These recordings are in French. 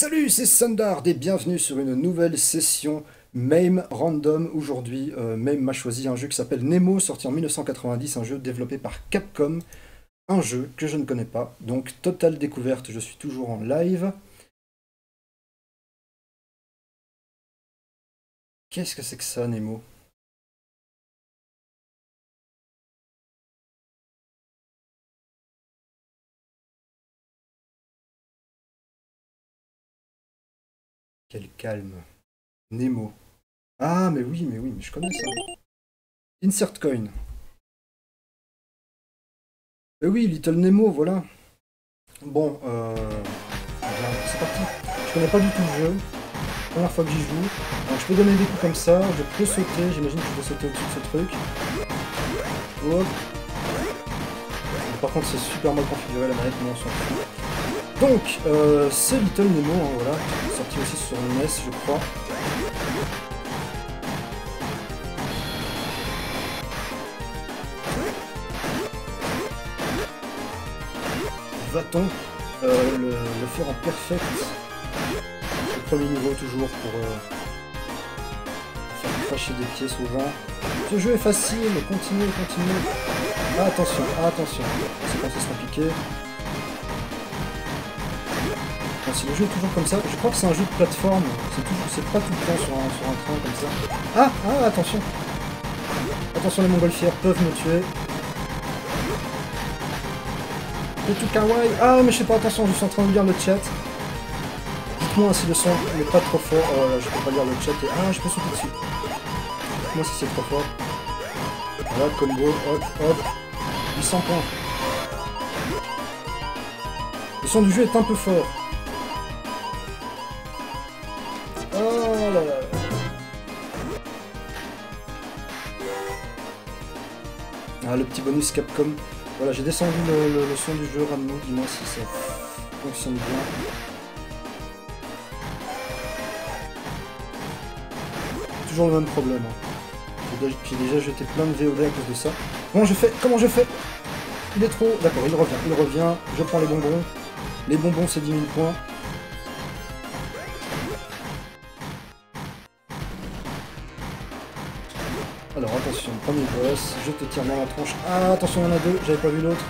Salut, c'est Sundard et bienvenue sur une nouvelle session MAME Random. Aujourd'hui, euh, MAME m'a choisi un jeu qui s'appelle Nemo, sorti en 1990, un jeu développé par Capcom. Un jeu que je ne connais pas, donc totale découverte, je suis toujours en live. Qu'est-ce que c'est que ça, Nemo? Quel calme. Nemo. Ah, mais oui, mais oui, mais je connais ça. Insert coin. Eh oui, Little Nemo, voilà. Bon, euh... c'est parti. Je connais pas du tout le jeu. Première fois que j'y joue. Donc, je peux donner des coups comme ça, je peux sauter, j'imagine que je peux sauter au-dessus de ce truc. Par contre, c'est super mal configuré la manette, mais on s'en fout. Donc, euh, c'est Little Nemo, hein, voilà, sorti aussi sur NES, je crois. Va-t-on euh, le, faire en perfect? Le premier niveau toujours pour euh, faire cracher des pieds souvent. Ce jeu est facile, continuez, continuez. Ah, attention, ah, attention, c'est quand ça sera piqué si le jeu est toujours comme ça, je crois que c'est un jeu de plateforme, c'est toujours, pas tout le temps sur un, sur un train comme ça. Ah Ah, attention Attention, les montgolfières peuvent me tuer. Et tout kawaii Ah, mais je sais pas, attention, je suis en train de lire le chat. Dites-moi si le son n'est pas trop fort. Oh je peux pas lire le chat et... Ah, je peux sauter dessus. Dites-moi si c'est trop fort. Voilà, combo, hop, hop. 800 points. Le son du jeu est un peu fort. Ah, le petit bonus Capcom. Voilà, j'ai descendu le, son du jeu, Ramno, dis-moi si ça fonctionne bien. Toujours le même problème. Hein. J'ai déjà jeté plein de VOD à cause de ça. Comment je fais? Comment je fais? Il est trop... D'accord, il revient, il revient. Je prends les bonbons. Les bonbons, c'est 10 000 points. Boss, je te tire dans la tronche. Ah attention, il y en a deux, j'avais pas vu l'autre.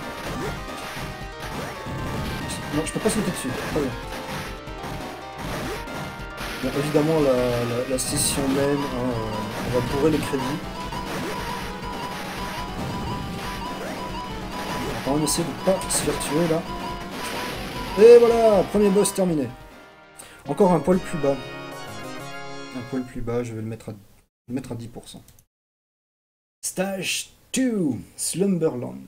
Non, je peux pas sauter dessus, très bien. Évidemment, la, session même, hein, on va bourrer les crédits. On va essayer de pas se faire tuer là. Et voilà, premier boss terminé. Encore un poil plus bas. Un poil plus bas, je vais le mettre à, le mettre à 10%. Stage 2, Slumberland.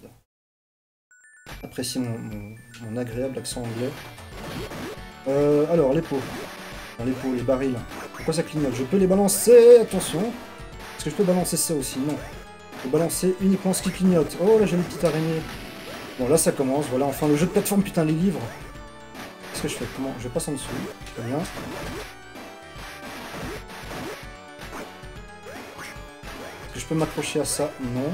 Appréciez mon, agréable accent anglais. Euh, alors, les pots. les pots, les barils. Pourquoi ça clignote? Je peux les balancer, attention. Est-ce que je peux balancer ça aussi? Non. Je peux balancer uniquement ce qui clignote. Oh, là j'ai une petite araignée. Bon, là ça commence. Voilà, enfin le jeu de plateforme, putain, les livres. Qu'est-ce que je fais? Comment? Je passe en dessous. Très bien. Je peux m'accrocher à ça? Non.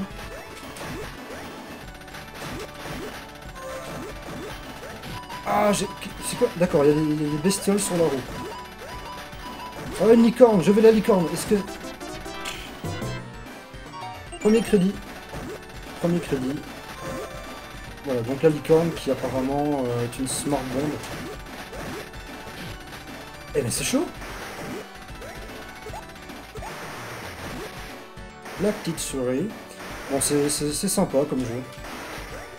Ah, j'ai... C'est quoi? D'accord, il y a des, bestioles sur la roue. Ah, une licorne Je veux la licorne Est-ce que... Premier crédit. Premier crédit. Voilà, donc la licorne qui apparemment euh, est une smart bomb. Eh mais c'est chaud La petite souris. Bon, c'est sympa comme jeu.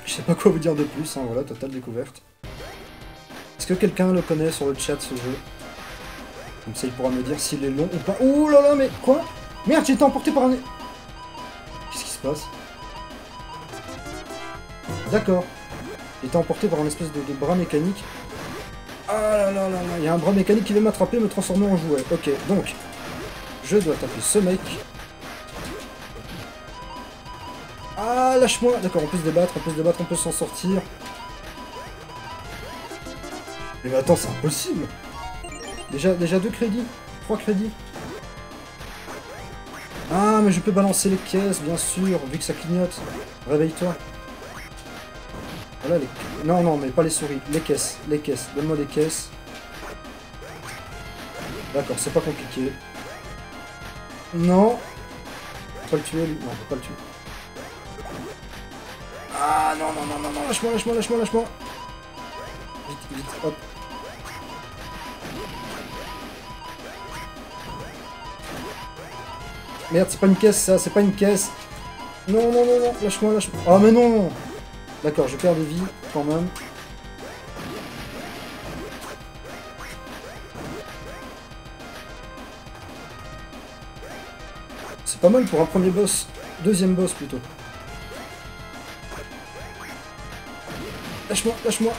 Je sais pas quoi vous dire de plus, hein, voilà, totale découverte. Est-ce que quelqu'un le connaît sur le chat, ce jeu? Comme ça, il pourra me dire s'il est long ou pas. Ouh là là, mais quoi? Merde, j'ai été emporté par un... Qu'est-ce qui se passe? D'accord. J'ai été emporté par un espèce de, de bras mécanique. Ah là là là là, il y a un bras mécanique qui veut m'attraper et me transformer en jouet. Ok, donc, je dois taper ce mec Ah, lâche-moi D'accord, on peut se débattre, on peut se débattre, on peut s'en sortir. Mais attends, c'est impossible Déjà, déjà deux crédits Trois crédits Ah, mais je peux balancer les caisses, bien sûr, vu que ça clignote. Réveille-toi. Voilà. Non, non, mais pas les souris. Les caisses, les caisses. Donne-moi les caisses. D'accord, c'est pas compliqué. Non. Pas le tuer, lui. Non, pas le tuer. Ah non, non, non, non, non, lâche-moi, lâche-moi, lâche-moi, lâche-moi. Vite, vite, hop. Merde, c'est pas une caisse ça, c'est pas une caisse. Non, non, non, non, lâche-moi, lâche-moi. Ah mais non D'accord, je perds des vies quand même. C'est pas mal pour un premier boss. Deuxième boss plutôt. Lâche-moi, lâche-moi.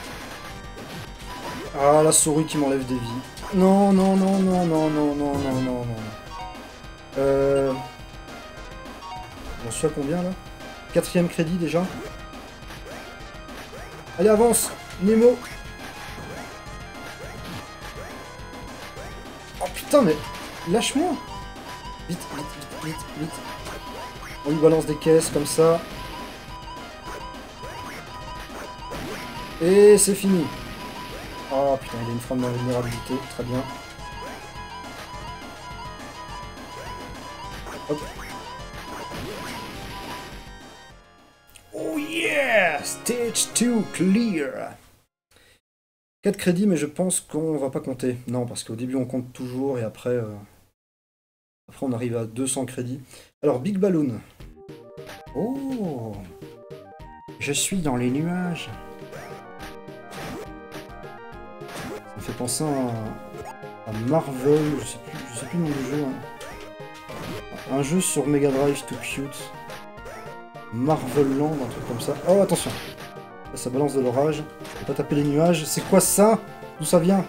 Ah, la souris qui m'enlève des vies. Non, non, non, non, non, non, non, non, non, non. Euh... J'en suis à combien là? Quatrième crédit déjà? Allez, avance Nemo Oh putain, mais... Lâche-moi Vite, vite, vite, vite, vite. On lui balance des caisses comme ça. Et c'est fini. Oh putain, il a une forme d'invulnérabilité, très bien. Oh yeah Stage 2 clear 4 crédits, mais je pense qu'on va pas compter. Non, parce qu'au début on compte toujours et après... Euh, après on arrive à 200 crédits. Alors, Big Balloon. Oh Je suis dans les nuages fait penser à, Marvel, je sais plus, je sais plus le nom du jeu. Hein. Un jeu sur Mega Drive tout cute. Marvel Land, un truc comme ça. Oh attention ça balance de l'orage. Je peux pas taper les nuages. C'est quoi ça? D'où ça vient?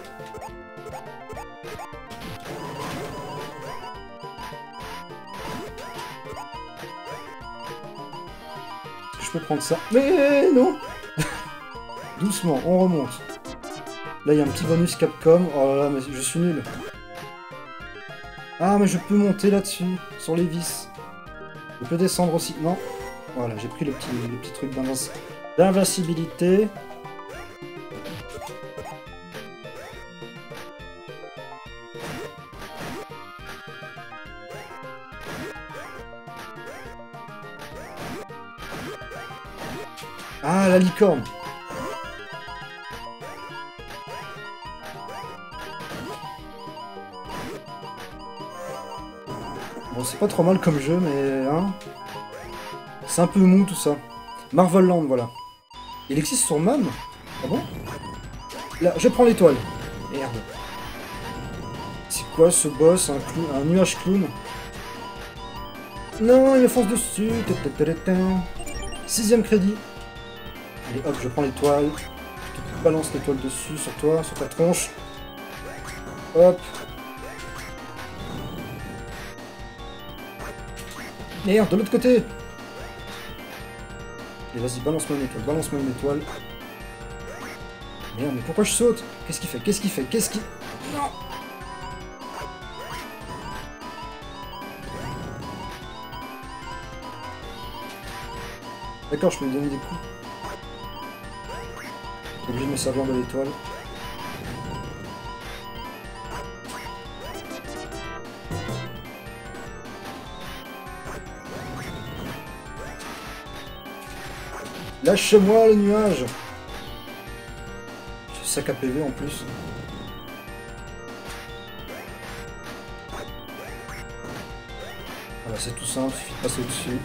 Je peux prendre ça Mais non Doucement, on remonte. Là, il y a un petit bonus Capcom. Oh là là, mais je suis nul. Ah, mais je peux monter là-dessus, sur les vis. Je peux descendre aussi. Non. Voilà, j'ai pris le petit, le petit truc d'invincibilité. Ah, la licorne pas trop mal comme jeu, mais... Hein c'est un peu mou, tout ça. Marvel Land, voilà. Il existe sur MAM Ah bon? Là, je prends l'étoile. Merde. C'est quoi ce boss? Un, un nuage clown? Non, il me fonce dessus. Sixième crédit. Allez, hop, je prends l'étoile. Te balance l'étoile dessus, sur toi, sur ta tronche. Hop. Merde, de l'autre côté et vas-y, balance-moi une étoile, balance-moi une étoile. Merde, mais pourquoi je saute? Qu'est-ce qu'il fait? Qu'est-ce qu'il fait? Qu'est-ce qu'il... Non D'accord, je peux lui donner des coups. Je obligé de me servir de l'étoile. Lâche-moi le nuage J'ai sac à PV en plus. Voilà, c'est tout simple, il suffit de passer au-dessus.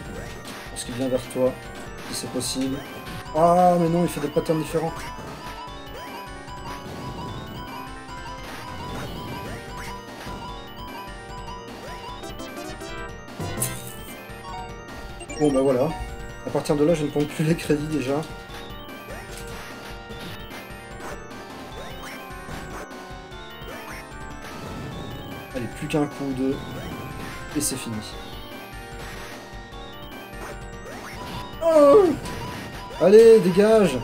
Parce qu'il vient vers toi, si c'est possible. Ah, mais non, il fait des patterns différents. Bon, bah voilà. À partir de là, je ne compte plus les crédits déjà. Allez, plus qu'un coup ou deux. Et c'est fini. Oh Allez, dégage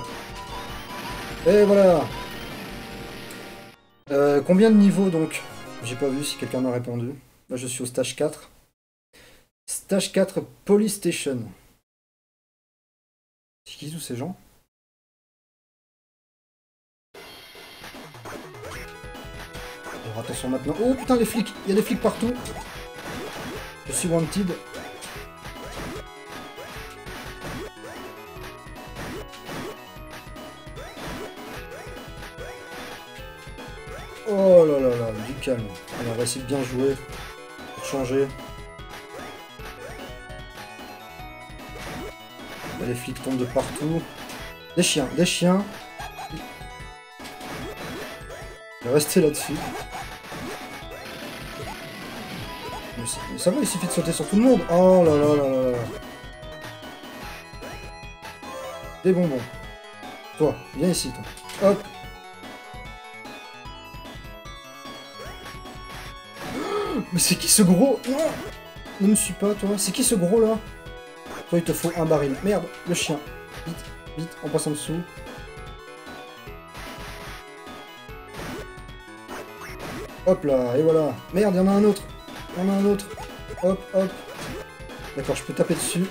Et voilà euh, Combien de niveaux donc J'ai pas vu si quelqu'un m'a répondu. Là, je suis au stage 4. Stage 4, Police Station. C'est qui tous ces gens? Alors attention maintenant. Oh putain, les flics Il y a des flics partout Je suis wanted. Oh là là là, du calme. On va essayer de bien jouer. Pour changer. Les flics tombent de partout. Des chiens, des chiens. Je vais rester là-dessus. Mais, ça va, il suffit de sauter sur tout le monde. Oh là là là là là. Des bonbons. Toi, viens ici, toi. Hop. Mais c'est qui ce gros? Non Ne me suis pas, toi. C'est qui ce gros, là? Toi, il te faut un baril. Merde, le chien. Vite, vite, on passe en dessous. Hop là, et voilà. Merde, il y en a un autre. Il y en a un autre. Hop, hop. D'accord, je peux taper dessus.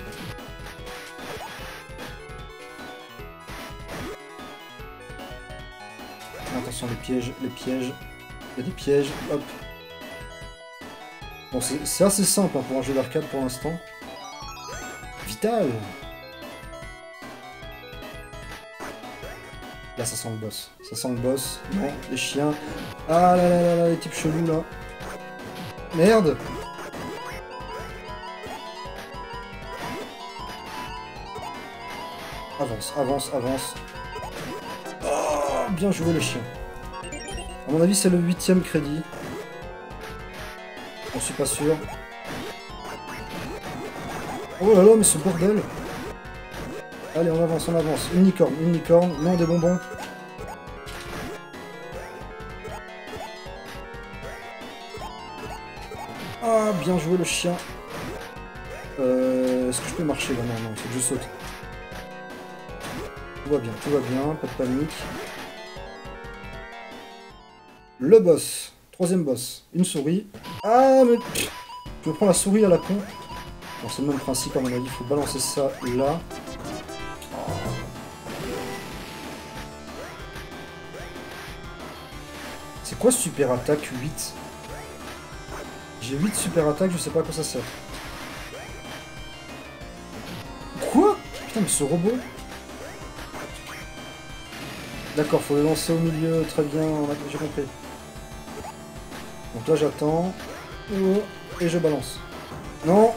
Attention, les pièges, les pièges. Il y a des pièges, hop. Bon, c'est assez simple hein, pour un jeu d'arcade pour l'instant. Là, ça sent le boss. Ça sent le boss. Non, les chiens. Ah là là là là, les types chelous, là. Merde Avance, avance, avance. Oh, bien joué, les chiens. À mon avis, c'est le huitième crédit. Je suis pas sûr. Oh là là, mais ce bordel Allez, on avance, on avance. Une licorne. Non, des bonbons. Ah, bien joué le chien. Euh, Est-ce que je peux marcher là Non, non, faut que je saute. Tout va bien, tout va bien, pas de panique. Le boss. Troisième boss. Une souris. Ah, mais... Je prends la souris à la con. C'est le même principe à mon avis, il faut balancer ça là. C'est quoi super attaque 8 J'ai 8 super attaques, je sais pas à quoi ça sert. Quoi? Putain, mais ce robot D'accord, faut le lancer au milieu, très bien, j'ai compris. Donc là j'attends. Et je balance. Non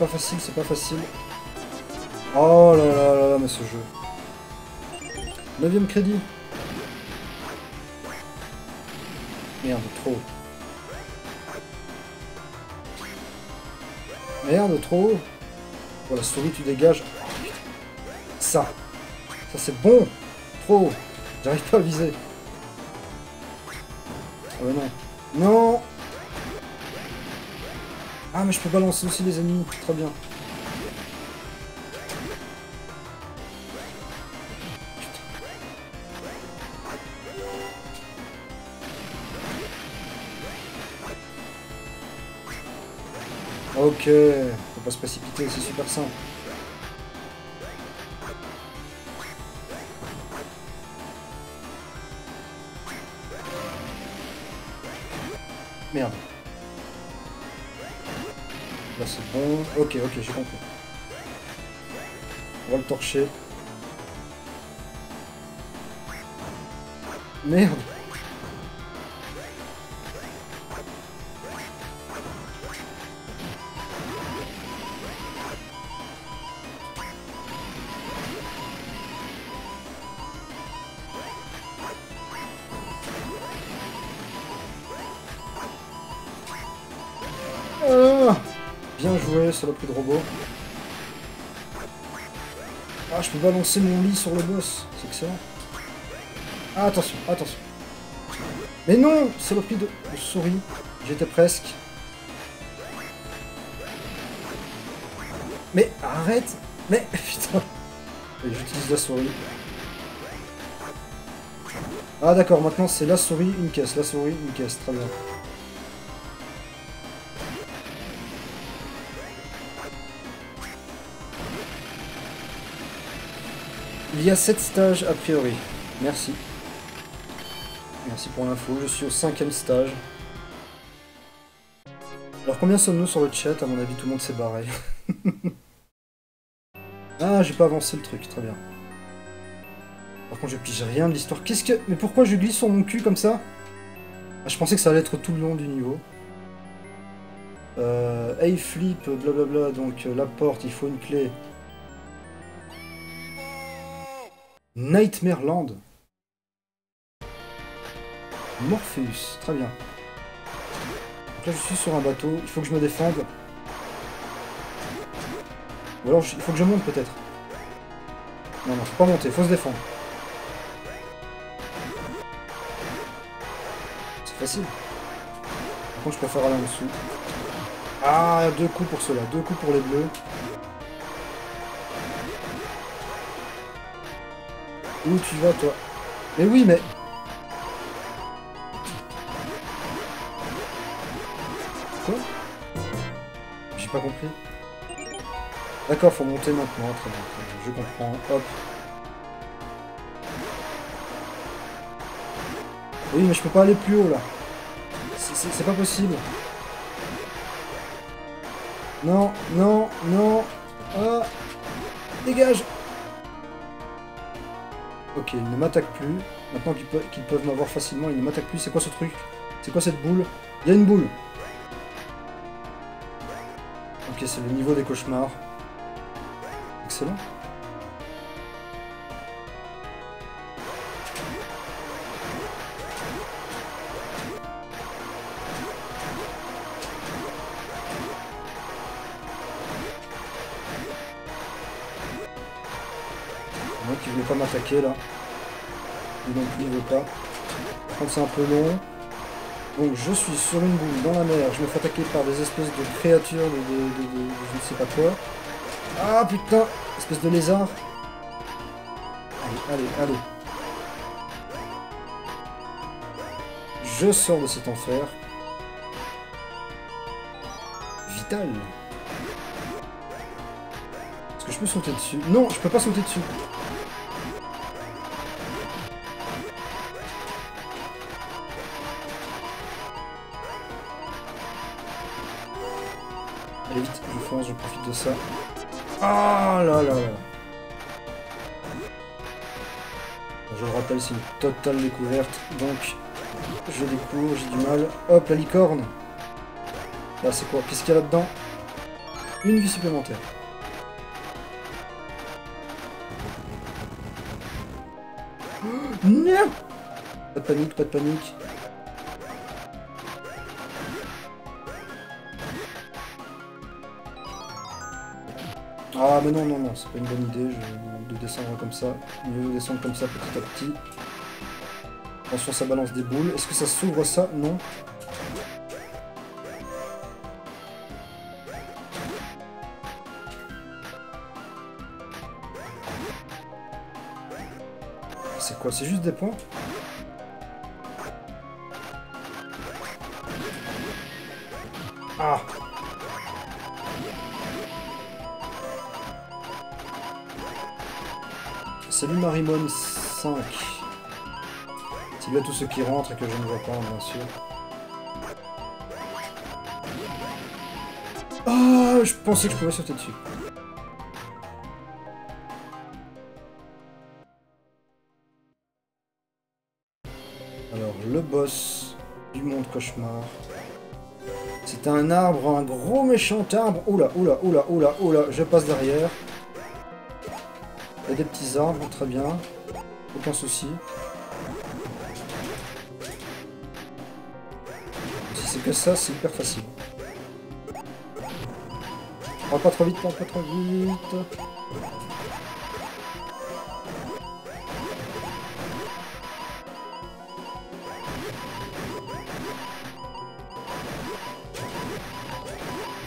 pas facile, c'est pas facile. Oh là là là là, mais ce jeu. Neuvième crédit. Merde, trop. Merde, trop. Oh, la souris, tu dégages. Ça. Ça, c'est bon. Trop. J'arrive pas à viser. Oh non. Non ah, mais je peux balancer aussi les ennemis. Très bien. Ok, faut pas se précipiter, c'est super simple. C'est bon. Ok, ok, j'ai compris. On va le torcher. Merde saloperie de robot. Ah, je peux balancer mon lit sur le boss. C'est excellent. Ah, attention, attention. Mais non Saloperie de, de souris. J'étais presque. Mais arrête Mais putain J'utilise la souris. Ah d'accord, maintenant c'est la souris, une caisse. La souris, une caisse. Très bien. Il y a 7 stages a priori. Merci. Merci pour l'info, je suis au cinquième stage. Alors combien sommes-nous sur le chat? À mon avis tout le monde s'est barré. ah j'ai pas avancé le truc, très bien. Par contre je pige rien de l'histoire. Qu'est-ce que... Mais pourquoi je glisse sur mon cul comme ça? Ah, Je pensais que ça allait être tout le long du niveau. Euh, hey flip, blablabla, donc euh, la porte, il faut une clé. Nightmare Land. Morpheus, très bien. Donc là je suis sur un bateau, il faut que je me défende. Ou alors il faut que je monte peut-être. Non, non, faut pas monter, faut se défendre. C'est facile. Par contre je préfère aller en dessous. Ah, deux coups pour cela, deux coups pour les bleus. Où tu vas, toi Mais oui, mais... Quoi J'ai pas compris. D'accord, faut monter maintenant. Très bien, je comprends. Hop. Oui, mais je peux pas aller plus haut, là. C'est pas possible. Non, non, non. Ah Dégage Ok, ils ne m'attaquent plus. Maintenant qu'ils peuvent m'avoir facilement, ils ne m'attaquent plus. C'est quoi ce truc? C'est quoi cette boule? Il y a une boule Ok, c'est le niveau des cauchemars. Excellent. M'attaquer là. Il non plus, il veut pas. Par c'est un peu long. Donc, je suis sur une boule dans la mer. Je me fais attaquer par des espèces de créatures de, je ne sais pas quoi. Ah putain Espèce de lézard. Allez, allez, allez. Je sors de cet enfer. Vital. Est-ce que je peux sauter dessus? Non, je peux pas sauter dessus. Ça. Ah là là là Je le rappelle, c'est une totale découverte, donc je découvre, j'ai du mal. Hop, la licorne Là, c'est quoi? Qu'est-ce qu'il y a là-dedans? Une vie supplémentaire. Non Pas de panique, pas de panique. Ah mais non, non, non, c'est pas une bonne idée de descendre comme ça. Mieux de descendre comme ça petit à petit. Attention, ça balance des boules. Est-ce que ça s'ouvre ça? Non. C'est quoi? C'est juste des points? Salut Marimone 5. Salut à tous ceux qui rentrent et que je ne vois pas, bien sûr. Ah, je pensais que je pouvais sauter dessus. Alors, le boss du monde cauchemar. C'est un arbre, un gros méchant arbre. Oula, oula, oula, oula, oula, je passe derrière. Il y a des petits arbres, très bien. Aucun souci. Si c'est que ça, c'est hyper facile. Va pas trop vite, pas trop vite.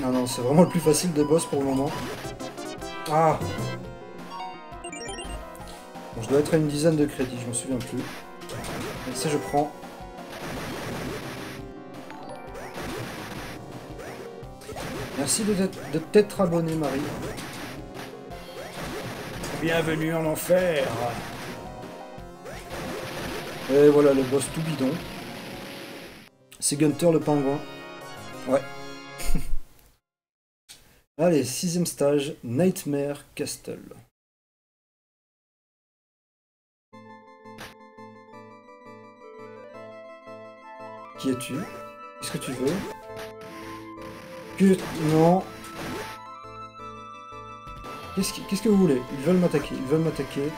Non, non, c'est vraiment le plus facile des boss pour le moment. Ah je dois être à une dizaine de crédits, je me souviens plus. Et ça, je prends. Merci de t'être abonné, Marie. Bienvenue en enfer Et voilà le boss tout bidon. C'est Gunter le pingouin. Ouais. Allez, sixième stage, Nightmare Castle. Qui es-tu? Qu'est-ce que tu veux? Que... Non. Qu'est-ce que vous voulez? Ils veulent m'attaquer, ils veulent m'attaquer.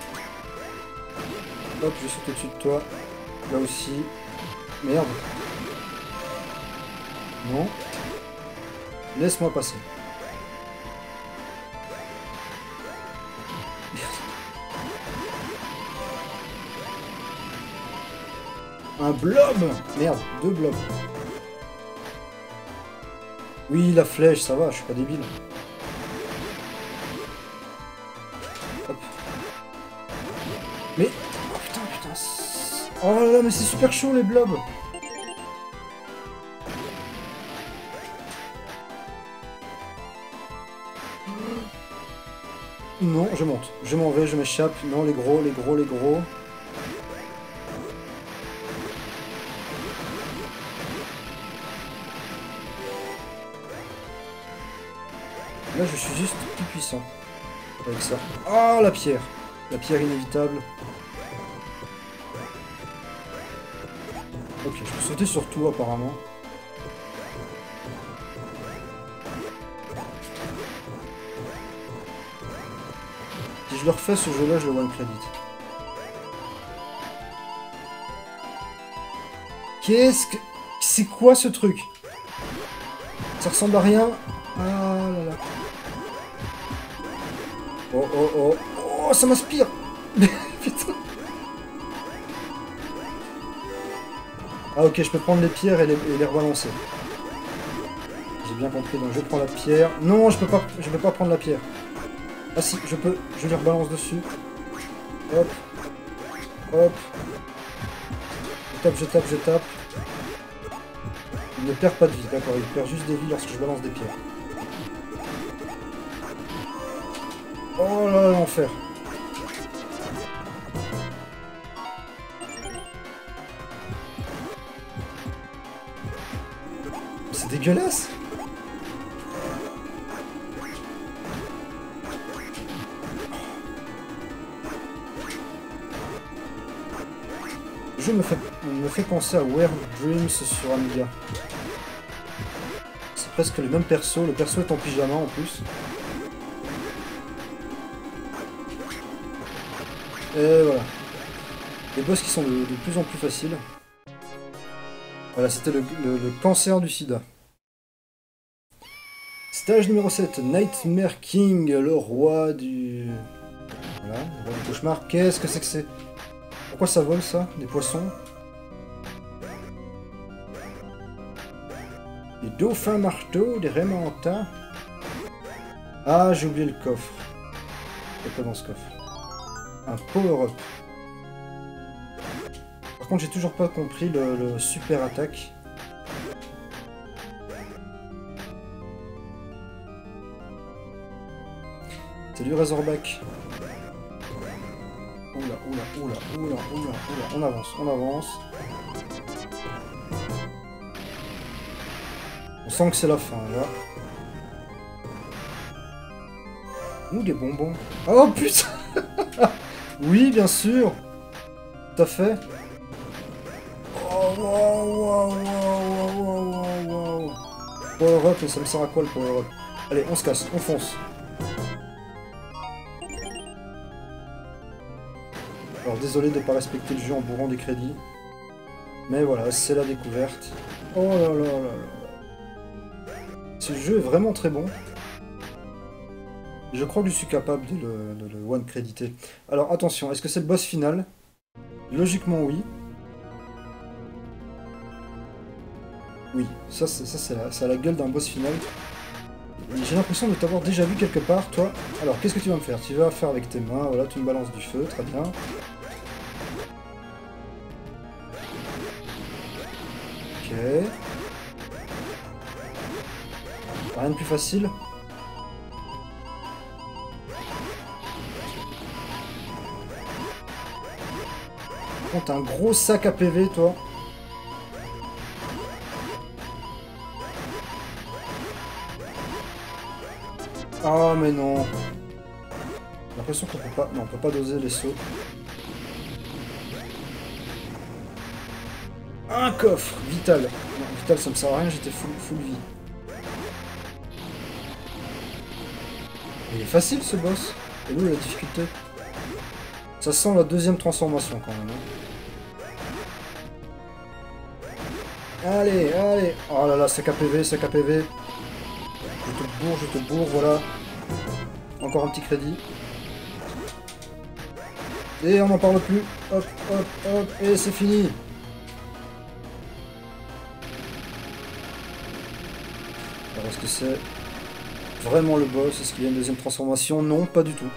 Hop, je saute au-dessus de toi. Là aussi. Merde. Non. Laisse-moi passer. Un blob Merde, deux blobs. Oui, la flèche, ça va, je suis pas débile. Hop. Mais... Oh putain, putain... Oh là là, mais c'est super chaud les blobs Non, je monte. Je m'en vais, je m'échappe. Non, les gros, les gros, les gros. Je suis juste plus puissant avec ça. Oh, la pierre La pierre inévitable. Ok, je peux sauter sur tout, apparemment. Si je le refais, ce jeu-là, je le one credit. Qu'est-ce que... C'est quoi ce truc? Ça ressemble à rien? Ah Oh oh oh. Oh, ça m'inspire Putain. Ah ok, je peux prendre les pierres et les, rebalancer. J'ai bien compris, donc je prends la pierre. Non, je peux pas, je peux pas prendre la pierre. Ah si, je peux, je les rebalance dessus. Hop. Hop. Je tape, je tape, je tape. Il ne perd pas de vie, d'accord, il perd juste des vies lorsque je balance des pierres. Oh là là, l'enfer. C'est dégueulasse Je me fait, me fait penser à Weird Dreams sur Amiga. C'est presque le même perso, le perso est en pyjama en plus. Et voilà. Les boss qui sont de, plus en plus faciles. Voilà, c'était le, cancer du sida. Stage numéro 7, Nightmare King, le roi du... Voilà, le roi du cauchemar. Qu'est-ce que c'est que c'est? Pourquoi ça vole ça Des poissons? Des dauphins marteaux, des rémentas. Ah, j'ai oublié le coffre. Il pas dans ce coffre un power-up. Par contre, j'ai toujours pas compris le, super attaque. Salut Razorback. Oula, oula, oula, oula, oula, oula. On avance, on avance. On sent que c'est la fin, là. Ouh, des bonbons. Oh, putain Oui, bien sûr Tout à fait. Oh. Power up, ça me sert à quoi le power up Allez, on se casse, on fonce. Alors désolé de ne pas respecter le jeu en bourrant des crédits. Mais voilà, c'est la découverte. Oh là là là là. Ce jeu est vraiment très bon. Je crois que je suis capable de le, one créditer. Alors attention, est-ce que c'est le boss final? Logiquement oui. Oui, ça, c'est la, la gueule d'un boss final. J'ai l'impression de t'avoir déjà vu quelque part, toi. Alors, qu'est-ce que tu vas me faire? Tu vas faire avec tes mains, voilà, tu me balances du feu, très bien. Ok. Rien de plus facile? Contre, un gros sac à PV, toi. Ah, mais non. J'ai l'impression qu'on peut pas... Non, on peut pas doser les sauts. Un coffre Vital. Non, vital, ça me sert à rien, j'étais full, full vie. Il est facile, ce boss. Et où la difficulté? Ça sent la deuxième transformation, quand même. Hein. Allez, allez Oh là là, c'est KPV, c'est KPV. Je te bourre, je te bourre, voilà. Encore un petit crédit. Et on n'en parle plus. Hop, hop, hop, et c'est fini. Alors est-ce que c'est vraiment le boss Est-ce qu'il y a une deuxième transformation? Non, pas du tout.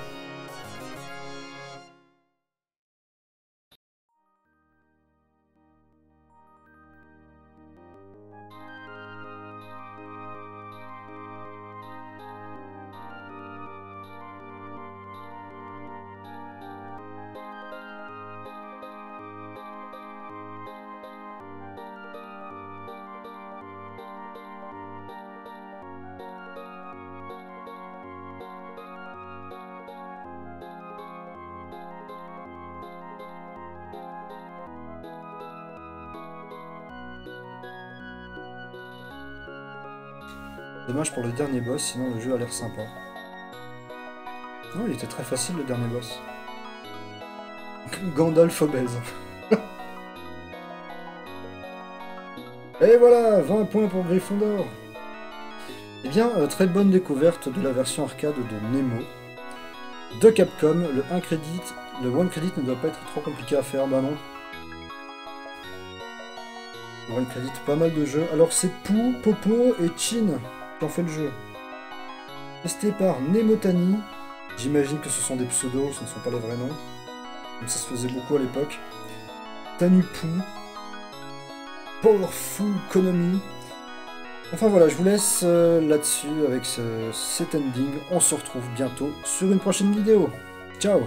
Dernier boss, sinon le jeu a l'air sympa. Non, il était très facile le dernier boss. Gandalf obèse. Et voilà, 20 points pour Gryffondor. Eh bien, euh, très bonne découverte de la version arcade de Nemo. De Capcom, le 1 crédit, le 1 credit ne doit pas être trop compliqué à faire, bah non. Le 1 credit, pas mal de jeux. Alors c'est Pou, Popo et Chin ont fait le jeu. Testé par Nemotani. J'imagine que ce sont des pseudos, ce ne sont pas les vrais noms. Comme ça se faisait beaucoup à l'époque. Tanupu. Powerful Konami. Enfin voilà, je vous laisse euh, là-dessus avec ce, cet ending. On se retrouve bientôt sur une prochaine vidéo. Ciao